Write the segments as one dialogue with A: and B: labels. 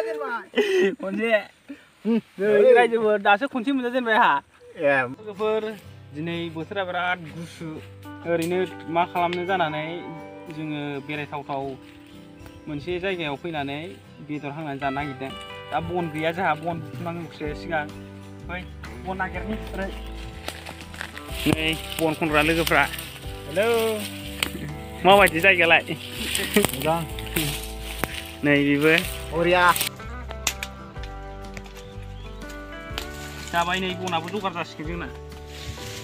A: मोनजाजेनबाय
B: खनसे नै रायजोफोर दासो खनसे मोनजाजेनबाय आंहा
A: ए
B: लोगोफोर दिनै बोथोरा बिराद गुसु ओरैनो मा खालामनो जानानै जोङो बेरायथावथाव मोनसे जायगायाव फैनानै बेदर हांनानै जानो नागिरदों दा बन गैया जोंहा बन बुथुमनांगौसो सिगां फै बन नागिरनि ओरै नै बन खनग्रा लोगोफ्रा हेलौ माबायदि जायगायालाय
A: मोजां
B: नै बेबो
A: बरिया
B: जाबाय नै बनाबो जगार जासिगोन जोंना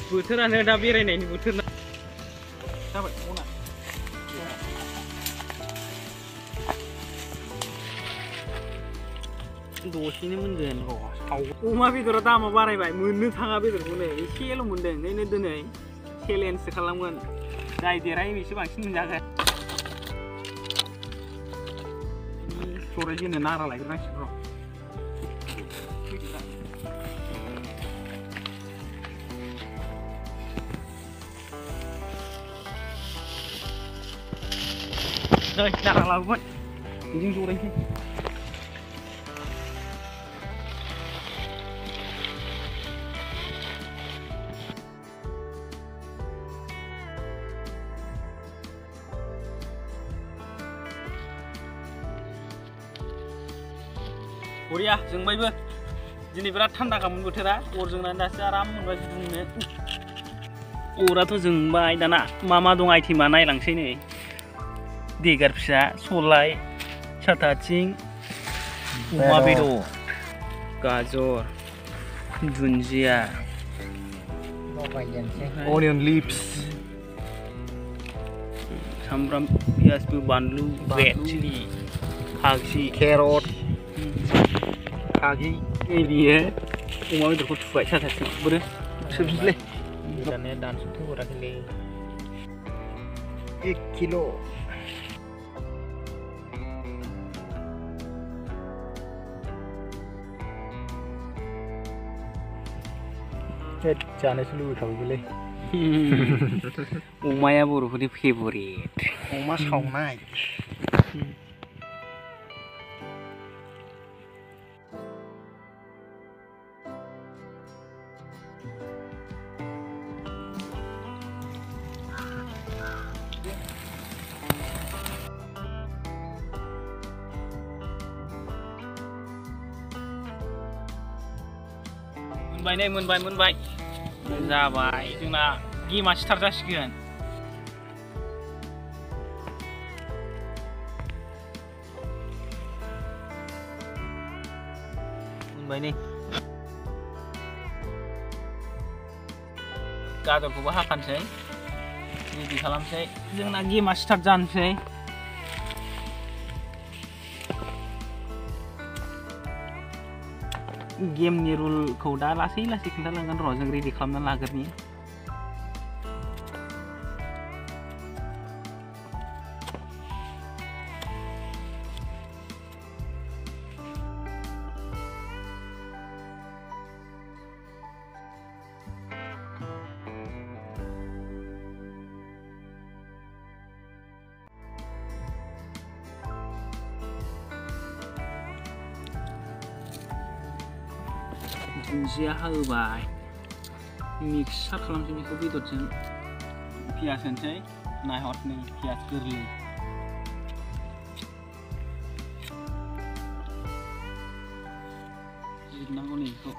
B: बोथोरानो दा बेरायनायनि बोथोर ना जाबाय बना दसेनो मोनगोन र' साव अमा बेदरा दामा बारायबाय मोननो थाङा बेदरखौनो एसेल' मोनदों ओंखायनो दिनै चेलेन्जसो खालामगोन जाय देरहायो बेसो बांसिन मोनजागोन सराय जोंनो नारा लायग्रोनांसिगोन र' Rồi, đặt là vẫn Mình vô đây बरिया जोंबायबो दिनै बिराद थान्दाखामोन बोथोरा अर जोंनानै दासो आराम मोनबाय गुदुंनो अराथ' जोंबाय दाना मा मा दं आइटेमा नायलांसै नै देगार फिसा सलाय साथा आथिं अमा बेदर गाजर दुन्दिया
A: अनियन लिप्स
B: सामब्राम पियासबो बानलु रेड चिलि खागजि
A: केरट खागि
B: नै बियो अमा बेदरखौ थुबाय साथा आथिं बोरो सोबजोबलै
C: दाने दानस'थ' हराखैलै
A: एक किलो
C: होद जानोसो लुबैखाबायबोलै
B: अमाया बर'फोरनि फेभरेट
A: अमा सावनाय
B: मोनबाय नै मोनबाय मोनबाय जाबाय जोंना गेमा स्टार्ट जासिगोन मोनबाय नै गाजरखौबो हाखानोसै रेडि खालामसै जोंना गेमा स्टार्ट जानोसै गेमनि रुलखौ दा लासै लासै खिन्थालांगोन र' जों रेडि खालामना लाग्रोनि होबाय मिक्सार खालामसै बेखौ बेदरजों पियास होनसै नायहर नै पियास गोरलै जिरनांगौ नै बेखौ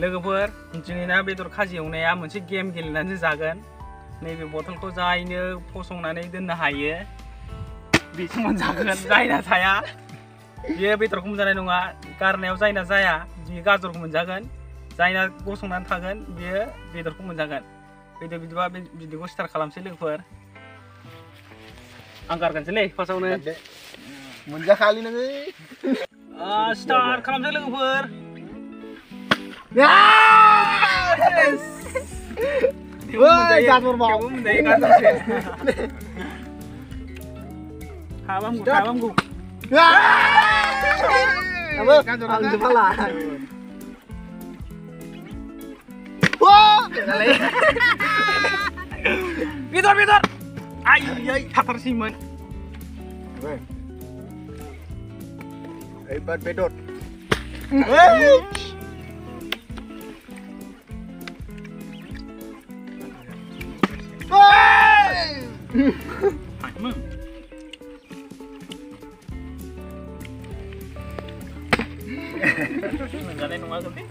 B: लोगोफोर दिनै ना बेदर खाजि एवनाया मोनसे गेम गेलेनानैसो जागोन। नैबे बथलखौ जायनो फसंनानै दोननो हायो बेसो मोनजागोन जायना थाया। बियो बेदरखौ मोनजानाय नङा गारनायाव जायना जाया बियो गाजरखौ मोनजागोन। जायना गसंनानै थागोन बियो बेदरखौ मोनजागोन। फैदो बिदिबा बे भिडिअखौ स्टार्ट खालामसै लोगोफोर। आं गारगोनसैलै फार्स्टआवनो।
A: मोनजाखालि नोङो।
B: स्टार्ट खालामसै लोगोफोर।
A: Woi, gator mau.
B: Kamu mendayi gatornya. Habamku, habamku.
A: Apa? Ang jepala. Wah!
B: Pitor, pitor. Ay, ay, tatar simen.
A: Hebat pedot.
B: Menjalin nunggu aku nih.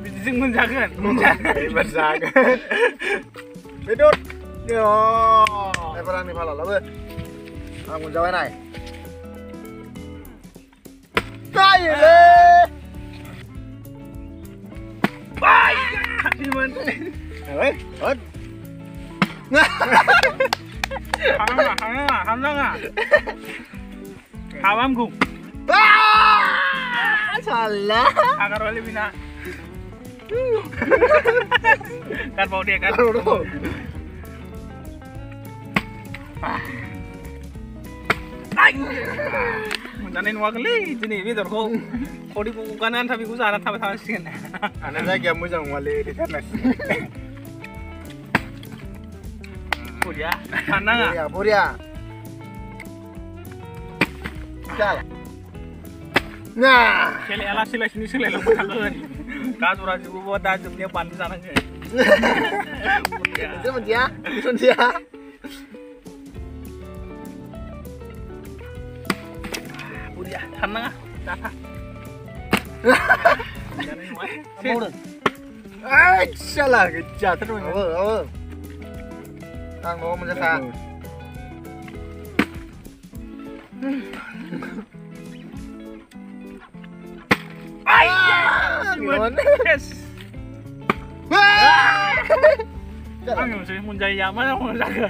B: Bisa menjaga, menjaga.
A: Hebat sangat. Pedot. Yo. Eh, parang nih pala lah, Ang menjawab nai. Kaya le.
B: Ay, simen.
A: Eh, hot.
B: Hananga, hananga, hananga. Habamku.
A: Ah! Salah.
B: Agar wali bina. kan mau dia kan. Nunggu kali, jadi pitor kok. Kau di buku kanan tapi gue sana tambah tambah sih.
A: Anak saya kamu jangan wali di tenis.
B: Udah, hananga.
A: Puria, puria. Salah. Nah.
B: Kele ala sila sini sila lo raji gue buat aja punya pantai sana ke.
A: Itu dia, itu dia.
B: Udah, hananga. Tata.
A: Eh, salah kejar terus. Apa, apa? Kang mau menjaga. Gimana?
B: Yes.
A: Wah!
B: Ang yung sih munjay yaman ako laga.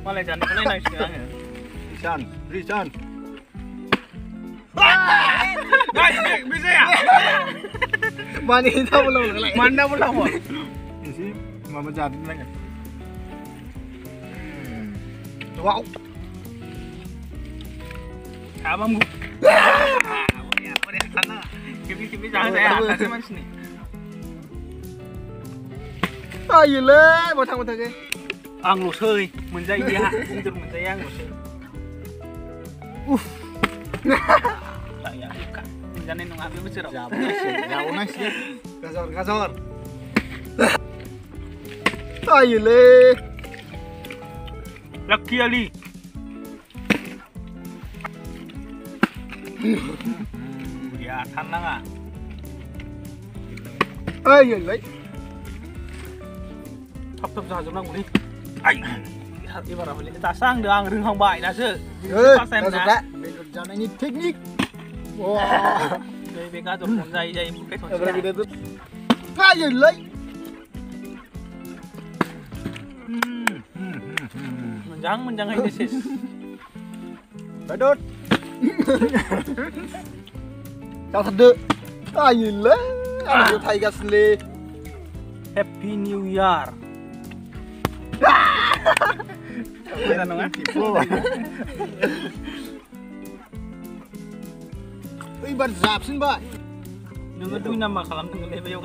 B: Malah jangan kulay nice ka nga.
A: Risan, Risan.
B: Ay, bisa ya.
A: Mo lang kalay.
B: Mana mo lang mo.
A: Isi, mamajatin wow.
B: 가방 무. 아, 뭐야, 뭐야, 달라.
A: 김이 김이 잘해.
B: 하지만 신이. 아, 일래. 뭐 타고 타게. 안로 서이. 먼저
A: 이야. 공들 먼저 양
B: 곳이. 우. 야, 이까.
A: Jangan nunggu
B: ambil besar. Jauh nasi, jauh nasi. Kasar, kasar. Ayo leh là kia ly dạ thanh năng à ơi nhìn lấy thập thập
A: ra
B: giống năng
A: đi
B: anh
A: ibarat boleh kita sang dengan rung
B: baik dah se. Kita sen dah. Jangan ini teknik.
A: Wah.
B: Jadi
A: mereka tu pun jai
B: jai. Berapa kita tu? Kaya lagi. Is.
A: Bedot. Chào thật được. Ay, le. Ano yung thay gas le?
B: Happy New Year. Nung ah.
A: Tipu. Uy, ba't zap sin ba?
B: Nung ito na makalam ng lebe yung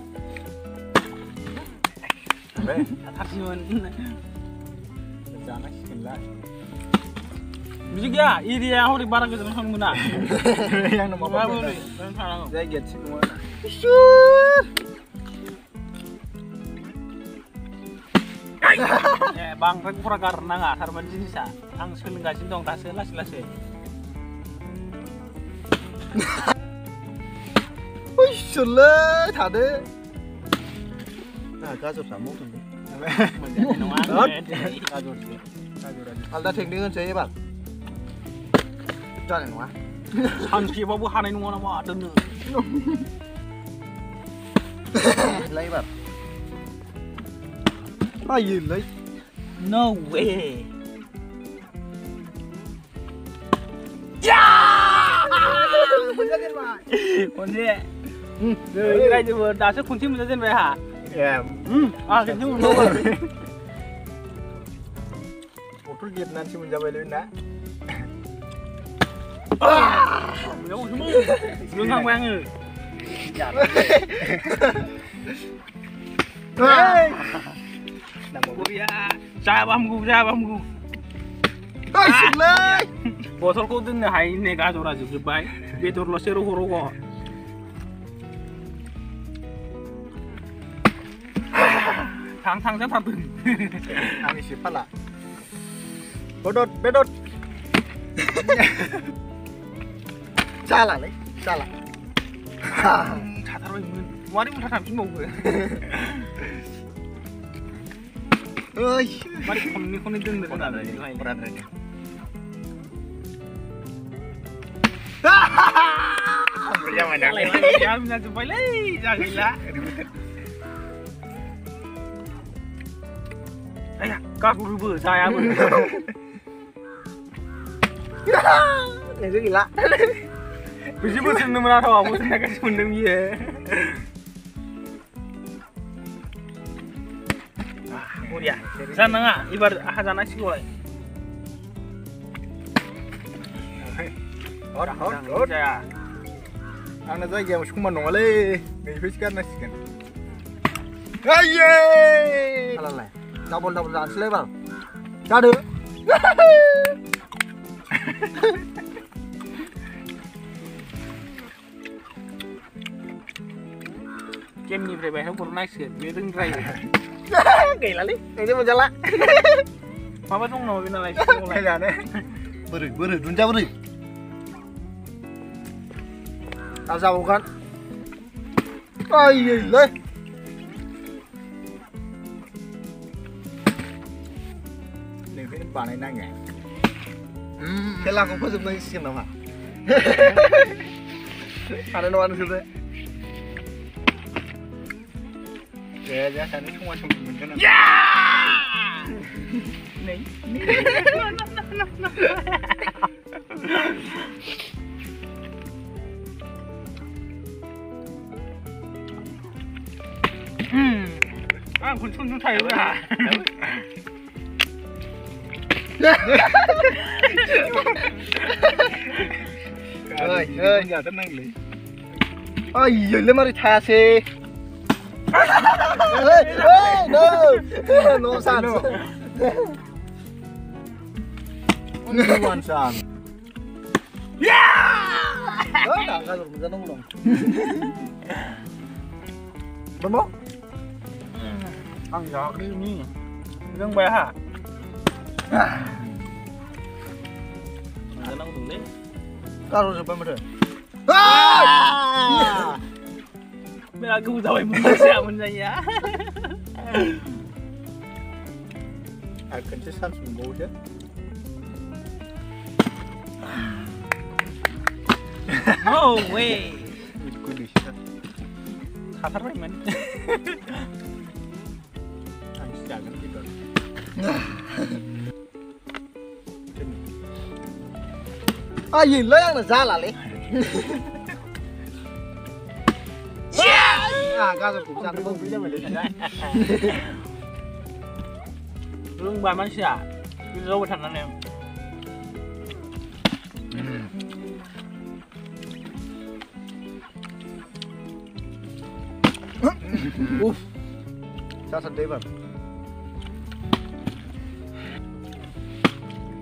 B: Bisa ya, ini barang langsung.
A: Yang nomor berapa? Saya
B: get semua. Bang, गाजर सामु
A: आलदा
B: थेंदों होनसै एबार जानाय नङा
A: सानसेबाबो हानाय नङा नामा दोननो लाय एबार
B: आयोलै No way! Yeah!
A: खनसे रायजोबो दासो खनसे
B: मोनजाजेनबाय आंहा Yeah. 음. 아, 괜찮은 거 먹어.
A: 어떻게
B: 베트남 치면 잡아야 아!
A: 너무 힘어.
B: 눈 상황을. Ra
A: băm gu, ra
B: băm gu. Ai xin lấy. Bố thôi cô tin là hay nè cá
A: rồi là chụp chụp bay.
B: Biết tôi lo sẽ rô
A: rô 당탕 삼삼 분.
B: 아니 씨팔 라.
A: 배롯 배
B: 롯. 잘라 래 잘 라. 자다로
A: 있
B: 는 와리
A: 문 다 잠시
B: 먹 고. 어이 말이 겁
A: 니
B: 혼이 드는 거 나 네. 뭐라 네. 아! 뭐
A: 야 뭐 야. 야, 나 죽을
B: 래. 야, 나. các
A: bự
B: dài á bự này rất kỳ lạ Bây giờ bố xin nông ra thôi,
A: bố xin
B: nạc xin nông gì Bố đi à, dân nâng à, ibar
A: aha dân nạc
B: xin
A: gọi Hốt, hốt, hốt à Ang na zay game shukman nong ale, ngay fish kan na sikan. Ayye! Double double जानोसैलाय बाल जादो
B: गेमनिफ्राय बाहेरायाव बरनांसिगोन बे रोंद्रायो
A: गैलालै नोंसो मोनजाला
B: माबा दं नामा बे नालाय सिगाङावलाय
A: जानो बोरै बोरै दुन्दिया बोरै आरो जाबावगोन आइयै बानायनाङा खेलाखौ फोजोबनांसिगोन नामा हानाय नङा नोंसोरो
B: दे जोंहा सानै समान समान मोनगोन ơi ơi. giờ tính năng lý
A: ơi giờ
B: lấy
A: mà đi tha xe. Ơi ơi no no san only one san yeah! Đó là cái lồng cái lồng lồng đúng không
B: ăn gió cái gì riêng bé
A: hả? Tenang dulu. Depan
B: mereka. Ah! Aku tahu ibu saya
A: menanya. Erkenntnis haben sie Mode.
B: No way.
A: Good. Kasar lah à nhìn lấy ăn là ra là lấy. À ra rồi cũng ra không biết mình lấy
B: đấy lưng bài mắt xả cái dâu thằng anh em
A: uff, Sao thật đấy mà.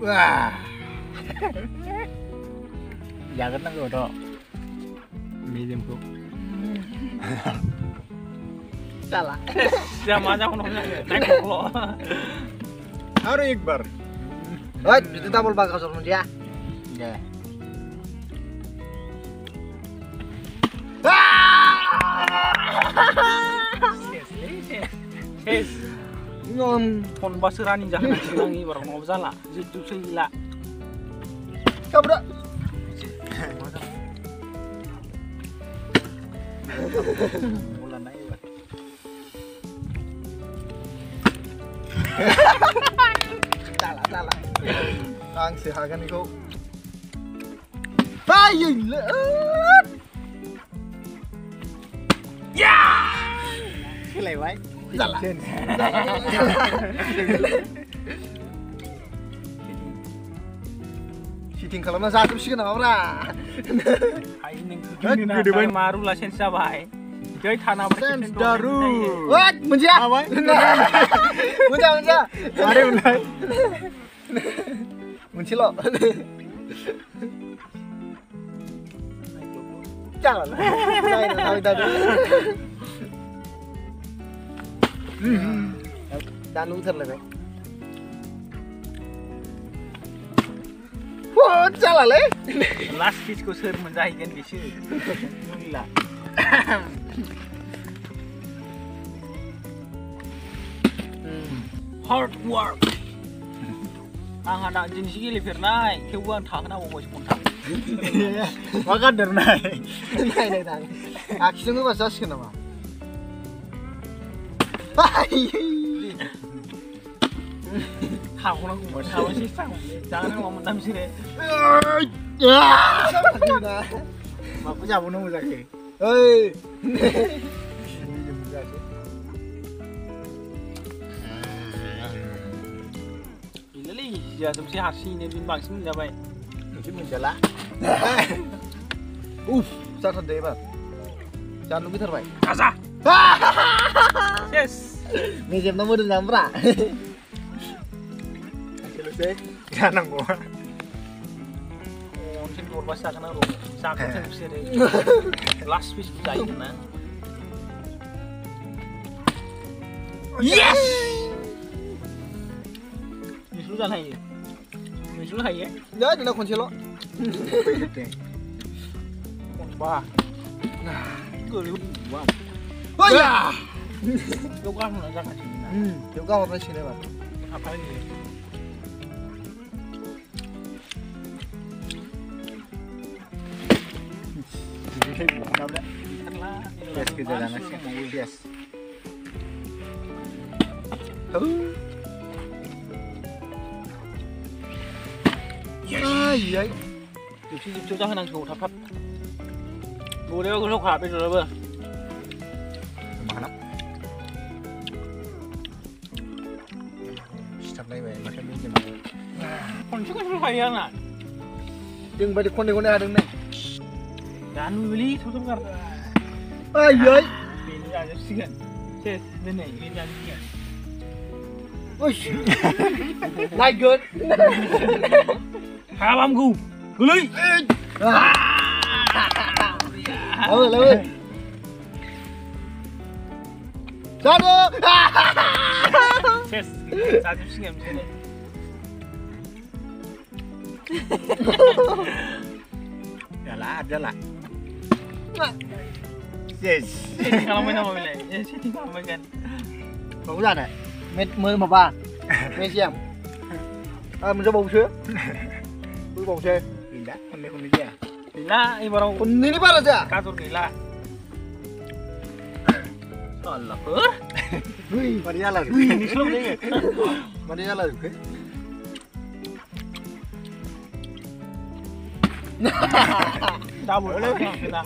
A: Wow.
C: Jangan nang godo. Medium cook.
A: Salah.
B: Siapa aja kono Tengok lo.
C: Harus Iqbar.
A: Oi, itu tabul bakal sama dia.
C: Ya.
A: Ngon,
B: Kon basirani jangan sinangi barang mau salah. Jitu sila.
A: kamu Mula
C: naik buat. Tak
A: lah, tak lah. Tang sihakan ni kau.
C: Bayang
A: lah. Ya! Kelai baik. Tak lah. Kenapa ora?
B: Ning
C: Gede banget.
B: maru lah sensa bae. Jadi
C: daru.
A: What? Menja?
C: Apa?
A: Menja, menja.
C: Mari mulai.
A: Menci lo. Jangan. Truck चालालाय last पिचखौ सोरमोन जाहैगोन बिसो मिला hard
B: work आंहा दा दिनैसो गेलेफेरनाय थेवबो आं थाहोनांगौ घन्टा मा गानदों नाय नायनाय नाय आखिजों होबासो जासिगोन नामा Hehehe spontan.
C: Maka dari naik.
A: Lain lain tadi. Aksi nggak bahasa sih nama. Hai.
B: Kau nak kumpulan, kau sih sang. Jangan ngomong tam sih deh.
A: Ya.
C: Aku jabu nunggu lagi.
A: Hei.
B: Ini li, ya tu sih hasi ni bin bang sini dapat.
C: Mungkin menjala.
A: Uff, satu deh bang. Jangan lupa terbaik.
B: Kasa. Yes.
A: Ngejep nomor dan nampak.
C: Selesai. Jangan gua.
B: Oh, mungkin kau bahasa kena ro. Sakit tu sih deh. Last piece jahit na. Yes. Ni sudah lah ya. Ni sudah lah ya.
A: Ya, ada kunci lo.
B: Wah. Gue lu wah.
A: Oh ya.
B: Gue kan nak jangan sini.
A: Hmm, juga apa sih nih bang?
B: Apa ini? Lah.
C: Yes, kita dah nasi. Yes.
A: Ai vậy?
B: Chụp chụp chụp cho hắn ăn ngủ thập thập. Ngủ đeo cái bây giờ rồi bơ.
C: Mà đây về mà cái miếng gì mà.
B: Còn có thứ hay ăn à?
A: Đừng bây giờ con đi con đi đừng này. আনুগুলি ছোট
B: কর এই এই শিখেন শেষ দিনে Ush. Not good. Hai bom
A: gu. Gu lưới.
B: Lâu lâu. Sao
A: được? Chết. Sao chứ
B: xin em thế này. Đã
C: lá, đã lá. yes
B: Setting kalau main sama bilang. Ya setting kalau main kan.
A: Bagus ada. Met mơ mà ba. Met xem. À mình cho bông chưa? Bông bông chưa?
C: Gila, con này con này chưa?
B: Gila, ini baru.
A: Con ini baru aja.
B: Kasur gila. Allah.
A: Wih,
C: mari jalan.
B: Wih, ini slow nih.
A: Mari jalan.
B: Dah boleh.
A: Dah.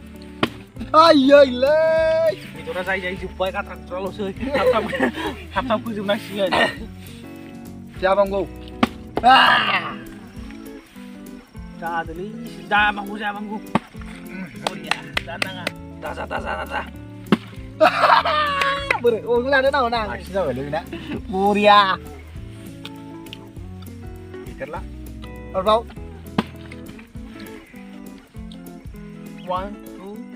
A: Aiyai lai.
B: Itu rasa jadi
A: Ah.
B: Dulu. Bangku bangku?
A: One.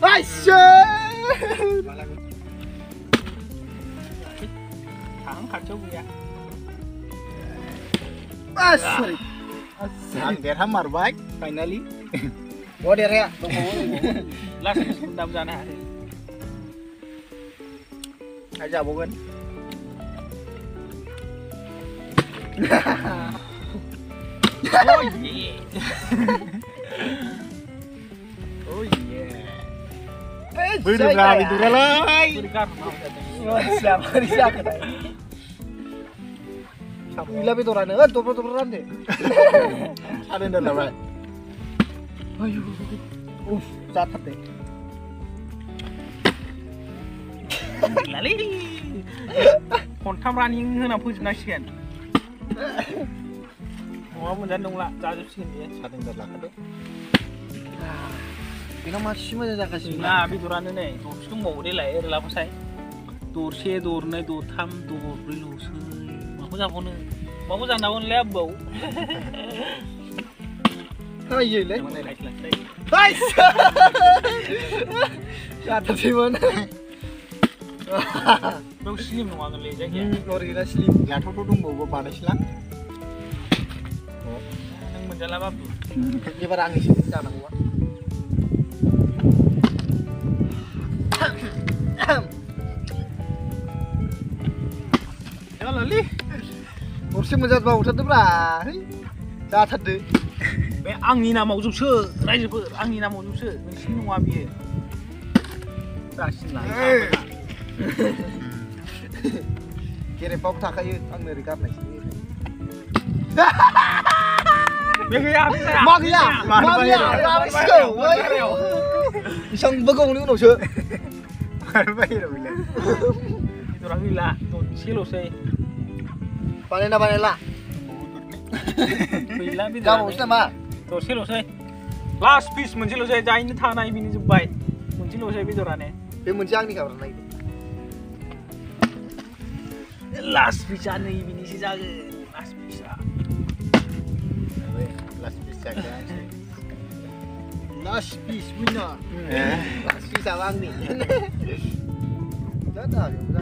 A: Asyik. Angkat
B: coba ya. Asyik.
A: Ang
C: der hamar baik
A: finally. Oh der
B: ya. Last dam sana.
C: Aja bukan.
B: oh yeah.
C: Bener-bener beneran
B: Bodo गारहरनांगौ जादों
A: siapa nih siapa Gila bedorannya kan dobro-dobro rande.
C: Ada yang dalam
A: Ayo. Uff, catat deh.
B: लालै खनथाम रानिं होना फोजोबनांसिगोन नङा मोनजानो नंला जाजोबसिगोन बेयो
C: Ada yang बिना
A: मासी मज़ा मोजां जागासिनो
B: ना बेदरानो नै। दरसे दंबावो देलाय ओरै लाबोसाय दरसे दरनै दरथाम दरब्रैल'सो मन जाबावनो? माखौ जानांगौनोलै आबौ?
A: ले Nice. Yatırtayım onu.
B: Çok slim nungağınlay तो
A: Origina slim.
C: Yathawthaw दंबावो बानायसैलां.
B: नों मोनजाला बाबु।
A: एबार आं एसे
B: जानांगौबा
A: गरसे मोनजाबावथारदो ब्रा जाथारदो
B: बे आंनि नामाव जोबसो रायजोफोर आंनि नामाव जोबसो नोंसिनि नङा बियो जासिन लायो
A: गेरेबाबो थाखायो आंनो ओरै गारनायसो
B: बे गैया बे गैया
A: मा गैया मा
C: मा
A: गैया
C: गैया?
A: लाबोसिगौ ओइ बेसेबांबा गोबावनि उनावसो
C: Ada bayar bila
B: बेदरा गैला दसेल'सै
A: बानायना बानायला
B: गैला
A: जाबावसै नामा
B: दसेल'सै लास्ट पिस मोनसेल'सै जायैनो थानाय बेनो जोब्बाय मोनसेल'सै बेदरानो
A: बे मोनसे आंनि गाबरा नायदो
B: लास्ट पिसा नै बिनिसो जागोन लास्ट पिसा
C: Last bisa kan
A: last piece winner
C: Eh
A: last piece sama आंनि जाथा जाथा